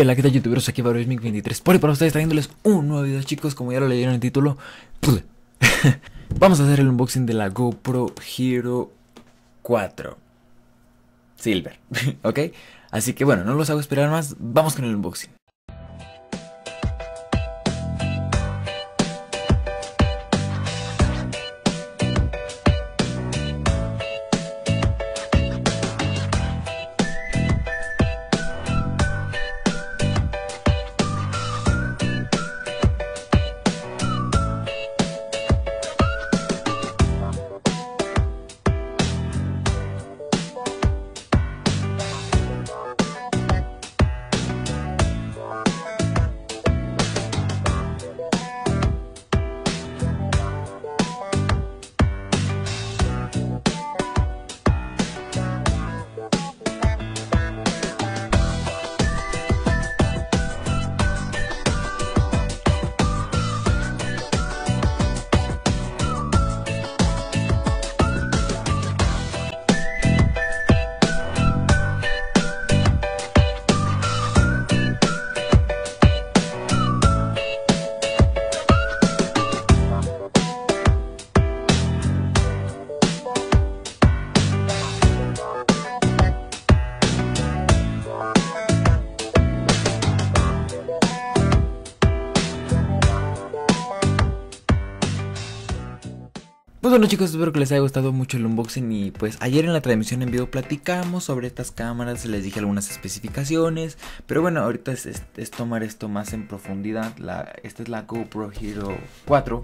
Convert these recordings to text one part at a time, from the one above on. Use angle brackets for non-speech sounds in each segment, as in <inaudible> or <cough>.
Hola, ¿qué tal youtuberos? Aquí Baroismic23 Por y para ustedes trayéndoles un nuevo video, chicos Como ya lo leyeron en el título. <laughs> Vamos a hacer el unboxing de la GoPro Hero 4 Silver, <laughs> ¿ok? Así que bueno, no los hago esperar más. Vamos con el unboxing Pues bueno chicos, espero que les haya gustado mucho el unboxing y pues ayer en la transmisión en vivo platicamos sobre estas cámaras, les dije algunas especificaciones, pero bueno, ahorita es, tomar esto más en profundidad, la, esta es la GoPro Hero 4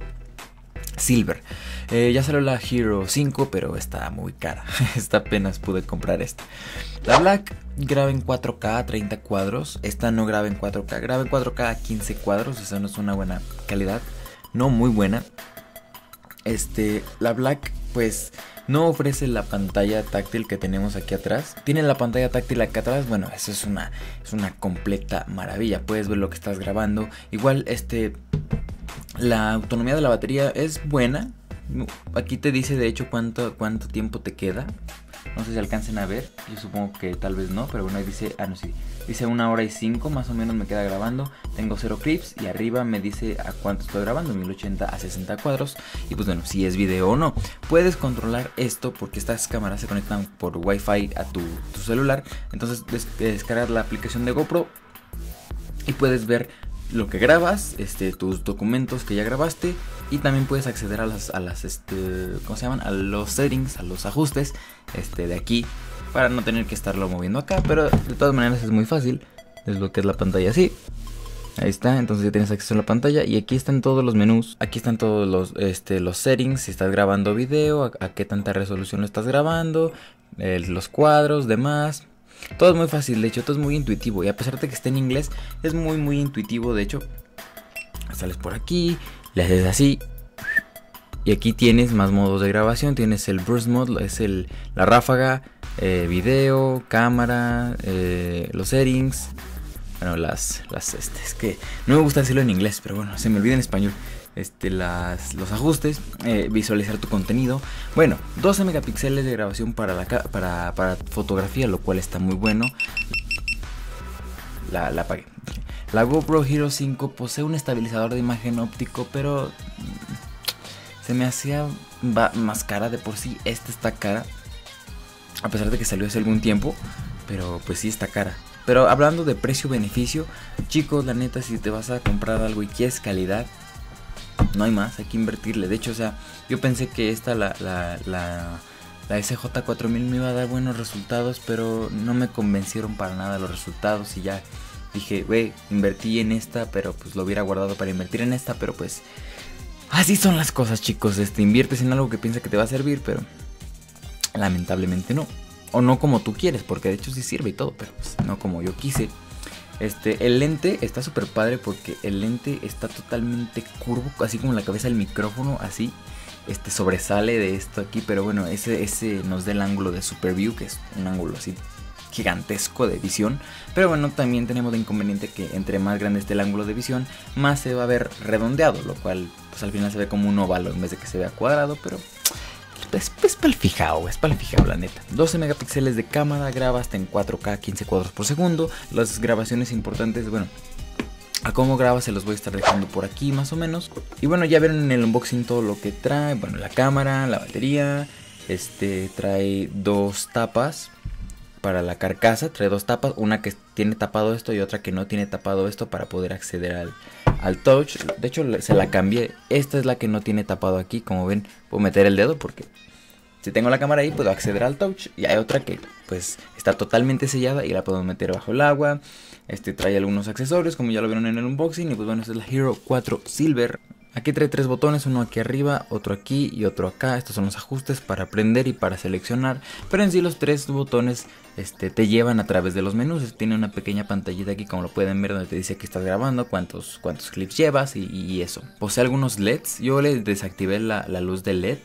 Silver, eh, ya salió la Hero 5 pero está muy cara, <laughs> esta apenas pude comprar esta. La Black graba en 4K 30 cuadros, esta no graba en 4K, graba en 4K 15 cuadros, esa no es una buena calidad, no muy buena. Este, la Black pues no ofrece la pantalla táctil que tenemos aquí atrás. Tiene la pantalla táctil acá atrás, bueno, eso es una, es una completa maravilla. Puedes ver lo que estás grabando. Igual, este, la autonomía de la batería es buena. Aquí te dice de hecho cuánto, cuánto tiempo te queda. No sé si alcancen a ver. Yo supongo que tal vez no, pero bueno, ahí dice, ah, no, sí. Dice una hora y cinco más o menos me queda grabando. Tengo cero clips y arriba me dice a cuánto estoy grabando, 1080 a 60 cuadros. Y pues bueno, si es video o no. Puedes controlar esto porque estas cámaras se conectan por Wi-Fi a tu, celular. Entonces descargas la aplicación de GoPro y puedes ver lo que grabas, este, tus documentos que ya grabaste y también puedes acceder a las, a las, este, ¿cómo se llaman? A los settings, a los ajustes, este, de aquí para no tener que estarlo moviendo acá, pero de todas maneras es muy fácil. Desbloquear la pantalla así. Ahí está, entonces ya tienes acceso a la pantalla y aquí están todos los menús, aquí están todos los, este, los settings, si estás grabando video, a, qué tanta resolución lo estás grabando, los cuadros, demás. Todo es muy fácil, de hecho, todo es muy intuitivo y a pesar de que esté en inglés, es muy muy intuitivo, de hecho. Sales por aquí, le haces así y aquí tienes más modos de grabación, tienes el burst mode, es el, la ráfaga, eh, video, cámara, eh, los settings, bueno, las, las, este, es que no me gusta decirlo en inglés, pero bueno, se me olvida en español. Este, las, los ajustes, eh, visualizar tu contenido. Bueno, 12 megapíxeles de grabación para, la, para, para fotografía, lo cual está muy bueno. La, la. La GoPro Hero 5 posee un estabilizador de imagen óptico, pero mm, se me hacía más cara de por sí. Esta está cara. A pesar de que salió hace algún tiempo. Pero pues sí está cara. Pero hablando de precio-beneficio, chicos, la neta, si te vas a comprar algo y quieres calidad, no hay más, hay que invertirle. De hecho, o sea, yo pensé que esta, la, la, la, la SJ4000 me iba a dar buenos resultados, pero no me convencieron para nada los resultados y ya dije, wey, invertí en esta, pero pues lo hubiera guardado para invertir en esta, pero pues así son las cosas, chicos. Este, inviertes en algo que piensa que te va a servir, pero Lamentablemente no. O no como tú quieres, porque de hecho sí sirve y todo, pero pues no como yo quise. Este, el lente está súper padre porque el lente está totalmente curvo, así como la cabeza del micrófono, así. Este sobresale de esto aquí, pero bueno, ese, ese nos da el ángulo de Super View, que es un ángulo así gigantesco de visión. Pero bueno, también tenemos de inconveniente que entre más grande esté el ángulo de visión, más se va a ver redondeado, lo cual pues al final se ve como un óvalo en vez de que se vea cuadrado, pero es, es para el fijado, es para el fijado, la neta. 12 megapíxeles de cámara, graba hasta en 4K 15 cuadros por segundo. Las grabaciones importantes, bueno, a cómo graba se los voy a estar dejando por aquí más o menos. Y bueno, ya vieron en el unboxing todo lo que trae. Bueno, la cámara, la batería. Este trae dos tapas para la carcasa. Trae dos tapas. Una que tiene tapado esto y otra que no tiene tapado esto para poder acceder al, al touch. De hecho, se la cambié. Esta es la que no tiene tapado aquí. Como ven, puedo meter el dedo porque si tengo la cámara ahí puedo acceder al touch. Y hay otra que pues está totalmente sellada y la puedo meter bajo el agua. Este trae algunos accesorios como ya lo vieron en el unboxing. Y pues bueno, esta es la Hero 4 Silver. Aquí trae tres botones, uno aquí arriba, otro aquí y otro acá. Estos son los ajustes para prender y para seleccionar. Pero en sí los tres botones este, te llevan a través de los menús. Tiene una pequeña pantallita aquí como lo pueden ver donde te dice que estás grabando, cuántos, cuántos clips llevas y, eso. Posee algunos LEDs. Yo le desactivé la, la luz de LED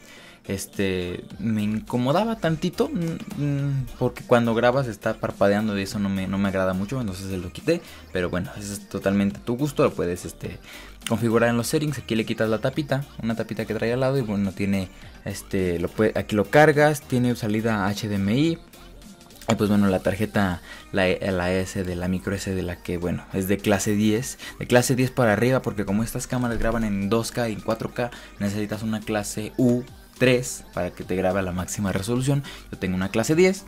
este me incomodaba tantito mm, mm, porque cuando grabas está parpadeando y eso no me, no me agrada mucho entonces se lo quité pero bueno es totalmente tu gusto lo puedes este configurar en los settings aquí le quitas la tapita una tapita que trae al lado y bueno tiene este lo puede, aquí lo cargas tiene salida HDMI y pues bueno, la tarjeta, la, la S de la micro S de la que bueno, es de clase 10. De clase 10 para arriba porque como estas cámaras graban en 2K y 4K, necesitas una clase U 3 para que te grabe a la máxima resolución. Yo tengo una clase 10.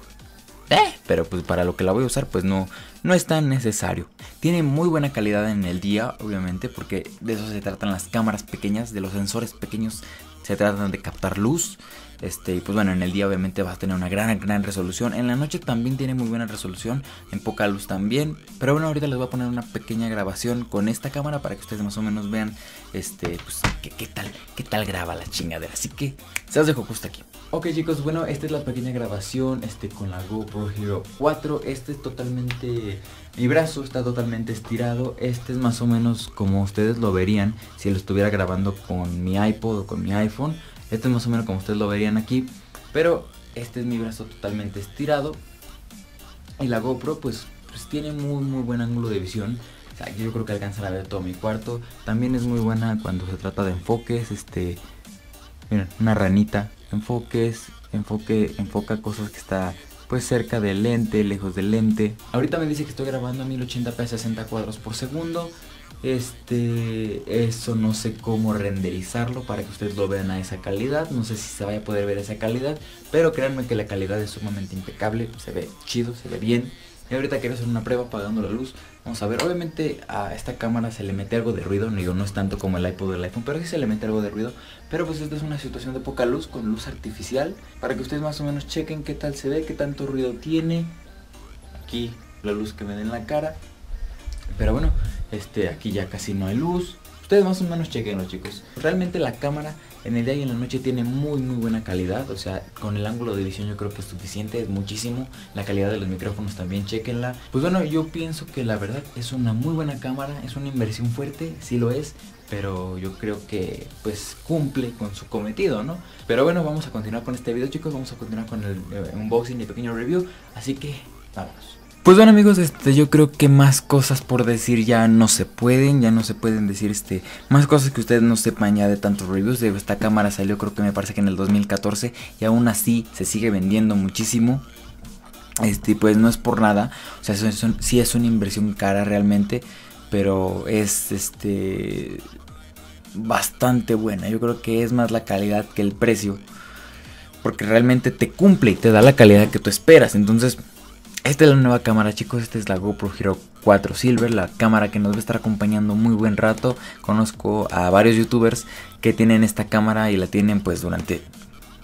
Eh, pero pues para lo que la voy a usar pues no, no es tan necesario. Tiene muy buena calidad en el día, obviamente, porque de eso se tratan las cámaras pequeñas, de los sensores pequeños se tratan de captar luz. Este, y pues bueno, en el día obviamente vas a tener una gran, gran resolución. En la noche también tiene muy buena resolución, en poca luz también. Pero bueno, ahorita les voy a poner una pequeña grabación con esta cámara para que ustedes más o menos vean, este, pues, qué, tal, qué tal graba la chingadera. Así que se los dejo justo aquí. Ok chicos, bueno, esta es la pequeña grabación este, con la GoPro Hero 4. Este es totalmente... Mi brazo está totalmente estirado. Este es más o menos como ustedes lo verían si lo estuviera grabando con mi iPod o con mi iPhone. Este es más o menos como ustedes lo verían aquí. Pero este es mi brazo totalmente estirado. Y la GoPro pues, pues tiene muy muy buen ángulo de visión. O sea, yo creo que alcanzará a ver todo mi cuarto. También es muy buena cuando se trata de enfoques. Este, miren, una ranita. Enfoques, enfoque, enfoca cosas que está pues cerca del lente, lejos del lente. Ahorita me dice que estoy grabando a 1080p a 60 cuadros por segundo. Este, eso no sé cómo renderizarlo para que ustedes lo vean a esa calidad. No sé si se vaya a poder ver esa calidad, pero créanme que la calidad es sumamente impecable. Se ve chido, se ve bien. Y ahorita quiero hacer una prueba apagando la luz. Vamos a ver, obviamente a esta cámara se le mete algo de ruido. No, no es tanto como el iPod del iPhone, pero sí se le mete algo de ruido. Pero pues esta es una situación de poca luz con luz artificial. Para que ustedes más o menos chequen qué tal se ve, qué tanto ruido tiene. Aquí la luz que me da en la cara. Pero bueno, este, aquí ya casi no hay luz. Ustedes más o menos chequenlo chicos. Realmente la cámara en el día y en la noche tiene muy muy buena calidad. O sea, con el ángulo de visión yo creo que es suficiente, es muchísimo. La calidad de los micrófonos también, chequenla. Pues bueno, yo pienso que la verdad es una muy buena cámara. Es una inversión fuerte, sí lo es. Pero yo creo que pues cumple con su cometido, ¿no? Pero bueno, vamos a continuar con este video chicos. Vamos a continuar con el eh, unboxing y pequeño review. Así que, vamos. Pues bueno amigos, este, yo creo que más cosas por decir ya no se pueden, ya no se pueden decir este, más cosas que ustedes no sepan ya de tantos reviews. De esta cámara salió creo que me parece que en el 2014 y aún así se sigue vendiendo muchísimo. Este, pues no es por nada, o sea, sí es una inversión cara realmente, pero es este bastante buena. Yo creo que es más la calidad que el precio, porque realmente te cumple y te da la calidad que tú esperas. Entonces, esta es la nueva cámara chicos, esta es la GoPro Hero 4 Silver, la cámara que nos va a estar acompañando muy buen rato. Conozco a varios youtubers que tienen esta cámara y la tienen pues durante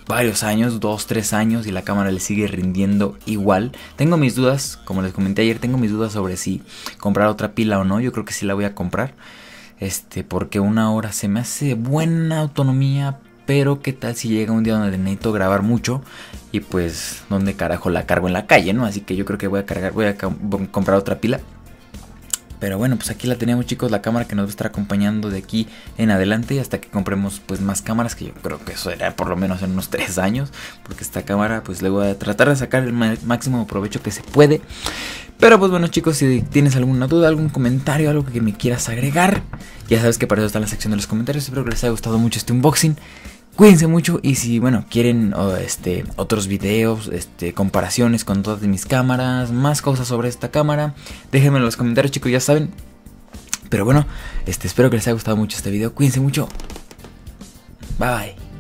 varios años, 2, 3 años y la cámara le sigue rindiendo igual. Tengo mis dudas, como les comenté ayer, tengo mis dudas sobre si comprar otra pila o no. Yo creo que sí la voy a comprar. Este, porque una hora se me hace buena autonomía, pero qué tal si llega un día donde necesito grabar mucho y pues donde carajo la cargo en la calle, ¿no? Así que yo creo que voy a cargar, voy a comprar otra pila. Pero bueno, pues aquí la teníamos chicos, la cámara que nos va a estar acompañando de aquí en adelante hasta que compremos pues más cámaras, que yo creo que eso será por lo menos en unos <laughs> 3 años, porque esta cámara pues le voy a tratar de sacar el máximo provecho que se puede. Pero pues bueno chicos, si tienes alguna duda, algún comentario, algo que me quieras agregar, ya sabes que para eso está la sección de los comentarios, espero que les haya gustado mucho este unboxing. Cuídense mucho y si, bueno, quieren este, otros videos, este, comparaciones con todas mis cámaras, más cosas sobre esta cámara, déjenme en los comentarios chicos, ya saben. Pero bueno, este, espero que les haya gustado mucho este video. Cuídense mucho. Bye bye.